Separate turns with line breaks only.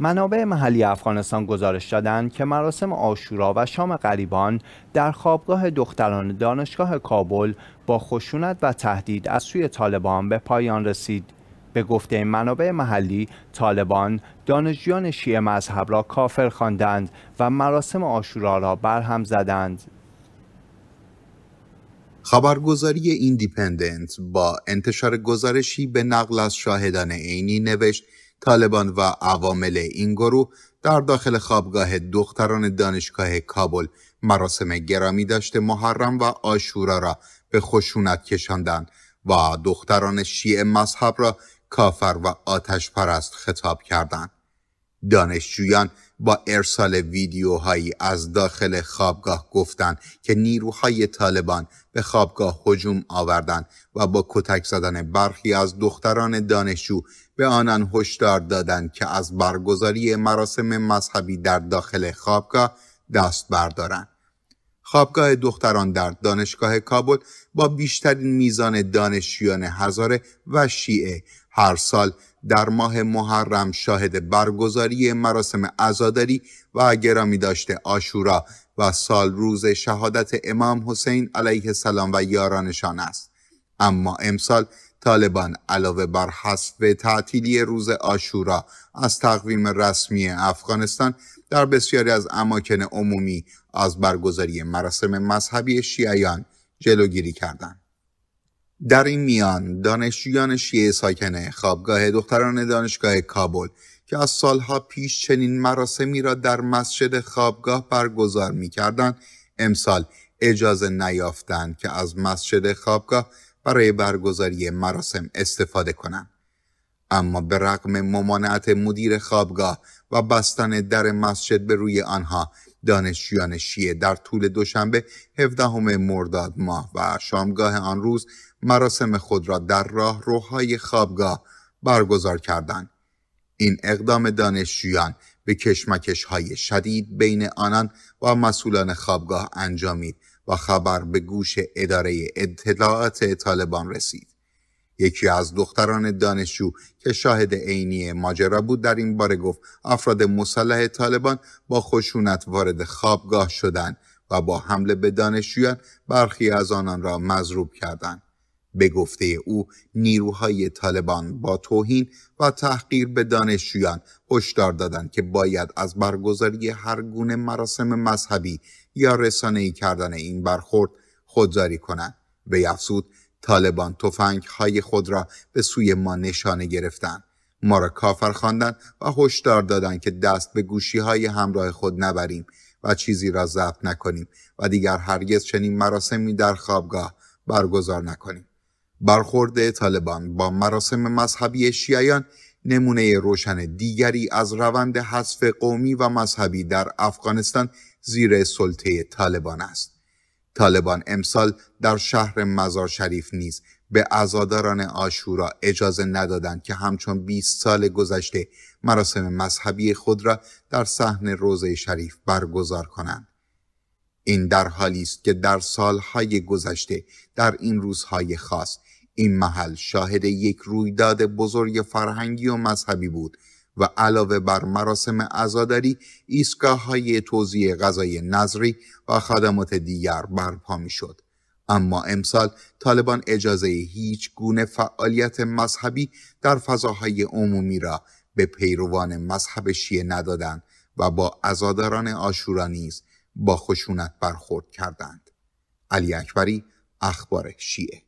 منابع محلی افغانستان گزارش دادند که مراسم آشورا و شام غریبان در خوابگاه دختران دانشگاه کابل با خشونت و تهدید از سوی طالبان به پایان رسید. به گفته منابع محلی طالبان دانشجویان شیعه مذهب را کافر خواندند و مراسم آشورا را برهم زدند.
خبرگزاری ایندیپندنت با انتشار گزارشی به نقل از شاهدان عینی نوشت طالبان و عوامل این گروه در داخل خوابگاه دختران دانشگاه کابل مراسم گرامی داشته محرم و آشورا را به خشونت کشاندند و دختران شیعه مذهب را کافر و آتش پرست خطاب کردند. دانشجویان با ارسال ویدیوهایی از داخل خوابگاه گفتند که نیروهای طالبان به خوابگاه هجوم آوردند و با کتک زدن برخی از دختران دانشجو به آنان هشدار دادند که از برگزاری مراسم مذهبی در داخل خوابگاه دست بردارند. خوابگاه دختران در دانشگاه کابل با بیشترین میزان دانشجویان هزاره و شیعه هر سال در ماه محرم شاهد برگزاری مراسم عزاداری و گرامی داشته آشورا و سال روز شهادت امام حسین علیه السلام و یارانشان است. اما امسال طالبان علاوه بر حذف تعطیلی روز آشورا از تقویم رسمی افغانستان در بسیاری از اماکن عمومی از برگزاری مراسم مذهبی شیعیان جلوگیری کردند. در این میان دانشجویان شیعه ساکن خوابگاه دختران دانشگاه کابل که از سالها پیش چنین مراسمی را در مسجد خوابگاه برگزار می کردن، امسال اجازه نیافتند که از مسجد خوابگاه برای برگزاری مراسم استفاده کنند. اما به رغم ممانعت مدیر خوابگاه و بستن در مسجد به روی آنها دانشجویان شیعه در طول دوشنبه 17 مرداد ماه و شامگاه آن روز مراسم خود را در راه روهای خوابگاه برگزار کردند. این اقدام دانشجویان به کشمکش های شدید بین آنان و مسئولان خوابگاه انجامید و خبر به گوش اداره اطلاعات طالبان رسید. یکی از دختران دانشجو که شاهد عینی ماجرا بود در این باره گفت افراد مسلح طالبان با خشونت وارد خوابگاه شدند و با حمله به دانشجویان برخی از آنان را مضروب کردند. به گفته او نیروهای طالبان با توهین و تحقیر به دانشجویان هشدار دادند که باید از برگزاری هر گونه مراسم مذهبی یا رسانه‌ای کردن این برخورد خودداری کنند به افزود طالبان تفنگ های خود را به سوی ما نشانه گرفتند ما را کافر خواندند و هشدار دادند که دست به گوشی های همراه خود نبریم و چیزی را ضبط نکنیم و دیگر هرگز چنین مراسمی در خوابگاه برگزار نکنیم برخورد طالبان با مراسم مذهبی شیعیان نمونه روشن دیگری از روند حذف قومی و مذهبی در افغانستان زیر سلطه طالبان است. طالبان امسال در شهر مزار شریف نیز به عزاداران آشورا اجازه ندادند که همچون 20 سال گذشته مراسم مذهبی خود را در صحن روزه شریف برگزار کنند. این در حالی است که در سالهای گذشته در این روزهای خاص این محل شاهد یک رویداد بزرگ فرهنگی و مذهبی بود و علاوه بر مراسم عزاداری ایستگاه های توزیع غذای نظری و خدمات دیگر برپا می شد. اما امسال طالبان اجازه هیچ گونه فعالیت مذهبی در فضاهای عمومی را به پیروان مذهب شیعه ندادند و با عزاداران آشورا نیز با خشونت برخورد کردند. علی اکبری اخبار شیعه